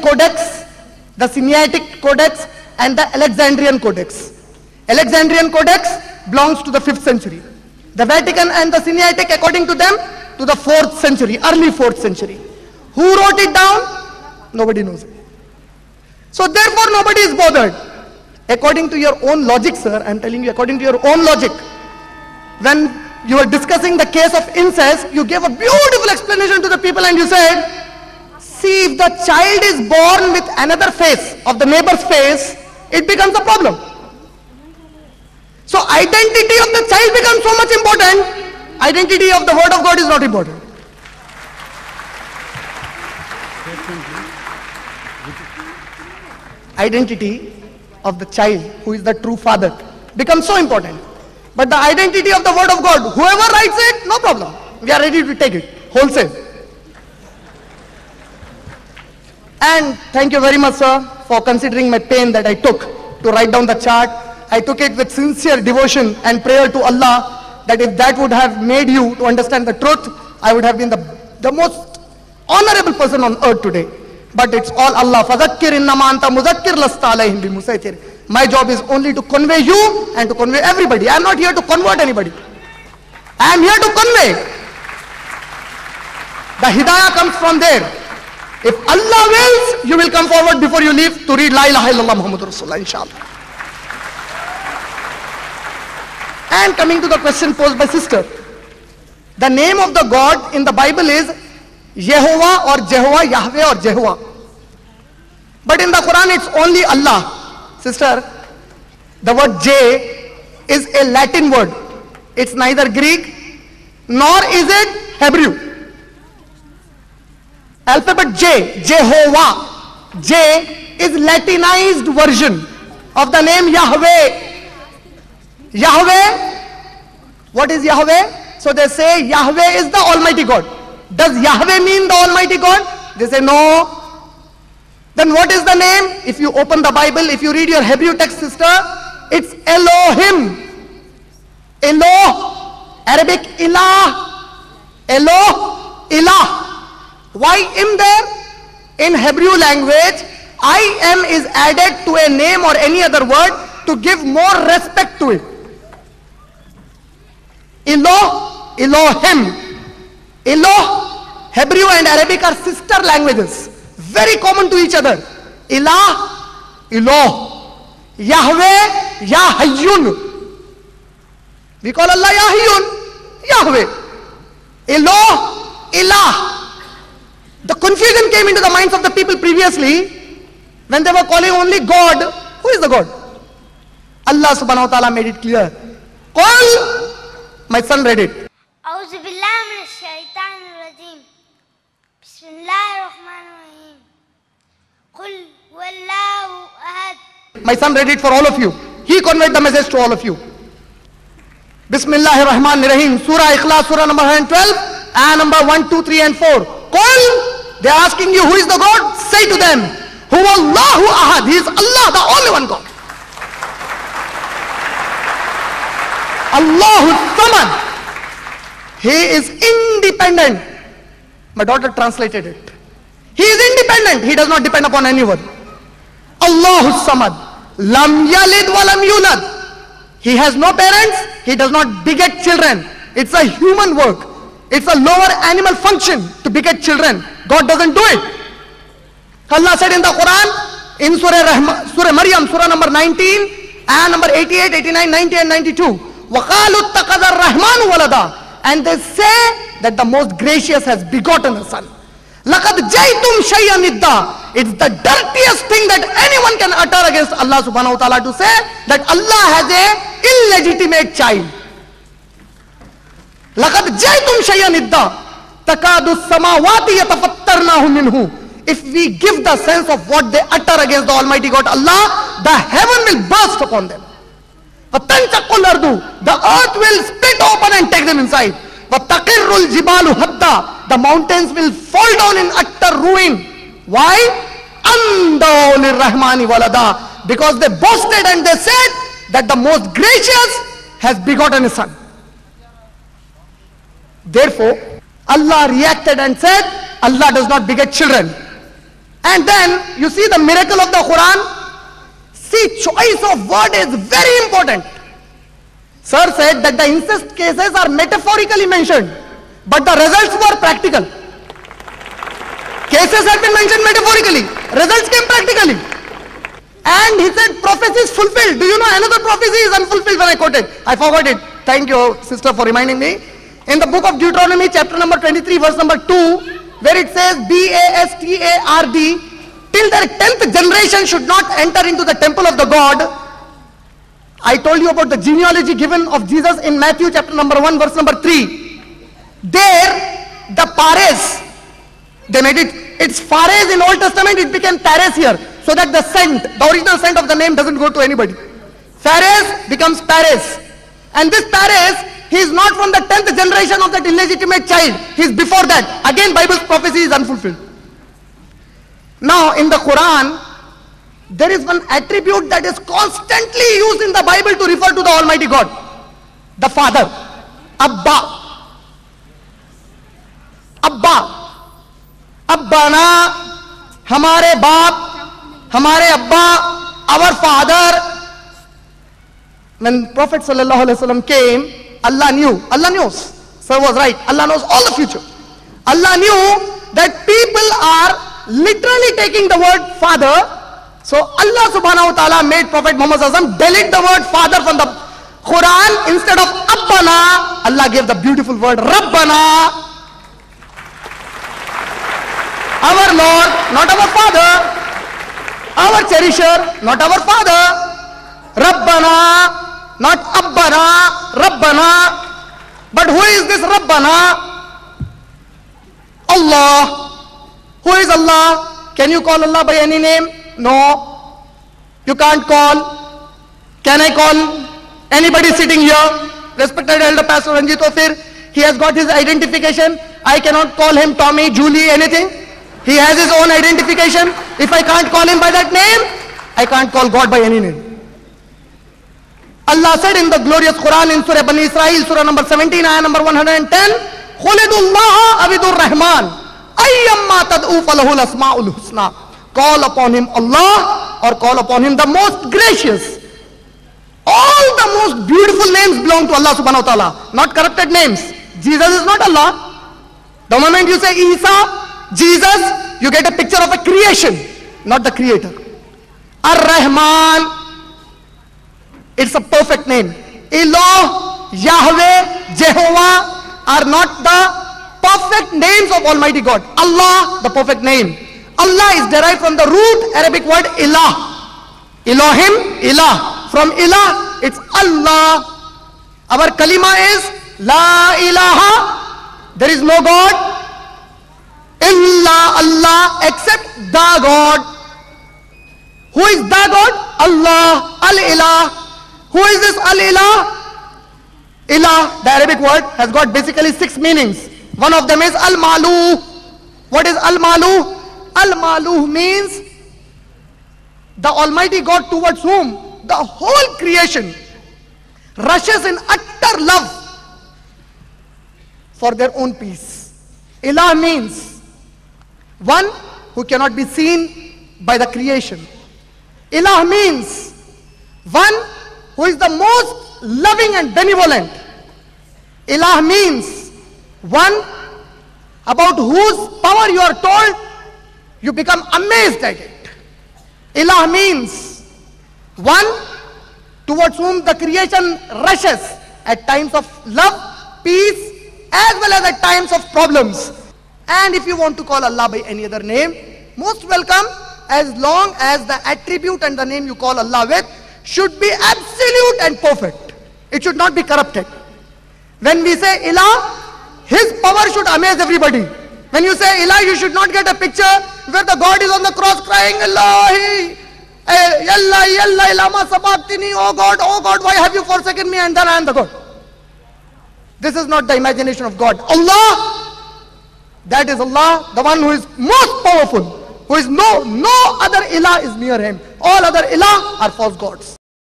Codex, the Sinaitic Codex, and the Alexandrian Codex. Alexandrian Codex belongs to the 5th century. The Vatican and the Sinaitic, according to them, to the 4th century, early 4th century. Who wrote it down? Nobody knows it. So therefore nobody is bothered. According to your own logic, sir, I'm telling you, according to your own logic, when you were discussing the case of incest, you gave a beautiful explanation to the people and you said, see if the child is born with another face of the neighbor's face, it becomes a problem. So identity of the child becomes so much important, identity of the word of God is not important. Identity of the child who is the true father becomes so important. But the identity of the word of God, whoever writes it, no problem. We are ready to take it wholesale. And thank you very much, sir, for considering my pain that I took to write down the chart. I took it with sincere devotion and prayer to Allah that if that would have made you to understand the truth, I would have been the, the most honorable person on earth today. But it's all Allah. فَذَكِّرْ إِنَّمَا أَنْتَ مُذَكِّرْ لَسْتَ عَلَيْهِمْ بِمُسَيْتِرٍ My job is only to convey you and to convey everybody. I am not here to convert anybody. I am here to convey. The hidayah comes from there. If Allah wills, you will come forward before you leave to read La ilaha illallah Muhammadur Rasulullah, inshallah. And coming to the question posed by sister, the name of the God in the Bible is Yehovah or Jehovah, Yahweh or Jehovah. But in the Quran it's only Allah. Sister, the word J is a Latin word. It's neither Greek nor is it Hebrew. Alphabet J, Jehovah. J is Latinized version of the name Yahweh. Yahweh, what is Yahweh? So they say Yahweh is the Almighty God. Does Yahweh mean the Almighty God? They say no. Then what is the name? If you open the Bible, if you read your Hebrew text, sister, it's Elohim. Eloh, Arabic Ilah. Eloh, Ilah. Why im there? In Hebrew language, I am is added to a name or any other word to give more respect to it. Eloh, Elohim. Eloh, Hebrew and Arabic are sister languages, very common to each other. Ilah, Eloh. Yahweh, Yahayyun. We call Allah Yahayyun, Yahweh. Eloh, Ilah. The confusion came into the minds of the people previously when they were calling only God. Who is the God? Allah subhanahu wa ta'ala made it clear. Call! My son read it. My son read it for all of you. He conveyed the message to all of you. Bismillah ar-Rahman ar-Rahim. Surah Ikhlas, Surah number 112, and number 1, 2, 3 and 4. Call! They are asking you who is the God? Say to them, Who Allahu Ahad. He is Allah, the only one God. Allahu Samad. He is independent. My daughter translated it. He is independent. He does not depend upon anyone. Allahu Samad. Lam yalid wa lam yulad. He has no parents. He does not beget children. It's a human work. It's a lower animal function to beget children. God doesn't do it. Allah said in the Quran, in Surah, Rahma, Surah Maryam, Surah number 19, ayah number 88, 89, 90 and 92. وَقَالُوا اتَّخَذَ الرَّحْمَنُ وَلَدًا And they say that the most gracious has begotten a son. لَقَدْ جَيْتُمْ شَيْئًا نِدَّا It's the dirtiest thing that anyone can utter against Allah subhanahu wa ta'ala to say that Allah has a illegitimate child. لقد جئتم شيئا तुम تكاد السماوات यतफत्तरनाहु منه if we give the sense of what they utter against the almighty god allah the heaven will burst upon them fatanchaqul ardu the earth will split open and take them inside wataqirrul jibalu hadda the mountains will fall down in utter ruin why andau rahmani walada because they boasted and they said that the most gracious has begotten a son Therefore, Allah reacted and said, Allah does not beget children. And then you see the miracle of the Quran. See, choice of word is very important. Sir said that the incest cases are metaphorically mentioned, but the results were practical. Cases had been mentioned metaphorically, results came practically. And he said prophecy is fulfilled. Do you know another prophecy is unfulfilled when I quoted? I forgot it. Thank you, sister, for reminding me. In the book of Deuteronomy, chapter number 23, verse number 2, where it says B-A-S-T-A-R-D, till their tenth generation should not enter into the temple of the God. I told you about the genealogy given of Jesus in Matthew chapter number 1, verse number 3. There, the Pares, they made it, it's pares in Old Testament, it became Pares here. So that the scent, the original scent of the name doesn't go to anybody. Phares becomes Pares. And this Pares, he is not from the 10th generation of that illegitimate child. He is before that. Again, Bible's prophecy is unfulfilled. Now, in the Quran, there is one attribute that is constantly used in the Bible to refer to the Almighty God. The Father. Abba. Abba. अब्बाना हमारे बाप हमारे अब्बा our father when prophet sallallahu alaihi wasallam came allah knew. Allah knows. Sir was right. Allah knows all the future. Allah knew that people are literally taking the word father. So allah subhanahu wa ta'ala made prophet muhammad delete the word father from the quran. Instead of abbana allah gave the beautiful word rabbana. Our Lord, not our Father. Our cherisher, not our Father. Rabbana, not Abbana, Rabbana. But who is this Rabbana? Allah. Who is Allah? Can you call Allah by any name? No. You can't call. Can I call anybody sitting here? Respected Elder Pastor Ranjit Ofir. He has got his identification. I cannot call him Tommy, Julie, anything. He has his own identification. If I can't call him by that name, I can't call God by any name. Allah said in the glorious Quran in Surah Bani Israel, Surah number 17, ayah number 110, Khulidullah abidur Rahman, ayyamma tad'u falahul asma'ul husna. Call upon him Allah or call upon him the most gracious. All the most beautiful names belong to Allah subhanahu wa ta'ala, not corrupted names. Jesus is not Allah. The moment you say Isa, Jesus, you get a picture of a creation, not the creator. Ar-Rahman, it's a perfect name. Eloh, Yahweh, Jehovah are not the perfect names of Almighty God. Allah, the perfect name. Allah is derived from the root Arabic word ilah. Elohim, ilah. From ilah, it's Allah. Our kalima is La ilaha. There is no God illa Allah except the God. Who is the God? Allah, Al-Ilah. Who is this Al-Ilah? Ilah, the Arabic word, has got basically six meanings. One of them is Al-Malu. What is Al-Malu? Al-Malu means the Almighty God towards whom the whole creation rushes in utter love for their own peace. Ilah means one who cannot be seen by the creation. Ilah means one who is the most loving and benevolent. Ilah means one about whose power you are told, you become amazed at it. Ilah means one towards whom the creation rushes at times of love, peace, as well as at times of problems. And if you want to call Allah by any other name, most welcome as long as the attribute and the name you call Allah with should be absolute and perfect. It should not be corrupted. When we say Ilah, His power should amaze everybody. When you say Ilah, you should not get a picture where the God is on the cross crying, Allahi, eh, Yalla, Yalla, Ilama Sabaktini, oh God, oh God, why have you forsaken me? And then I am the God. This is not the imagination of God. Allah, that is Allah, the one who is most powerful, who is no, no other ilah is near him. All other ilah are false gods.